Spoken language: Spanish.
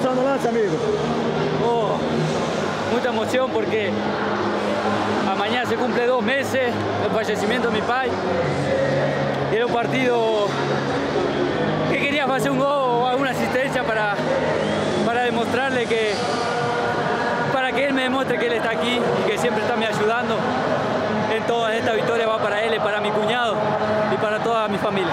balance, amigo? Oh, mucha emoción porque a mañana se cumple dos meses del fallecimiento de mi pai. Era un partido que quería hacer un gol o alguna asistencia para, para demostrarle que para que él me demuestre que él está aquí y que siempre está me ayudando en toda esta victoria va para él, para mi cuñado y para toda mi familia.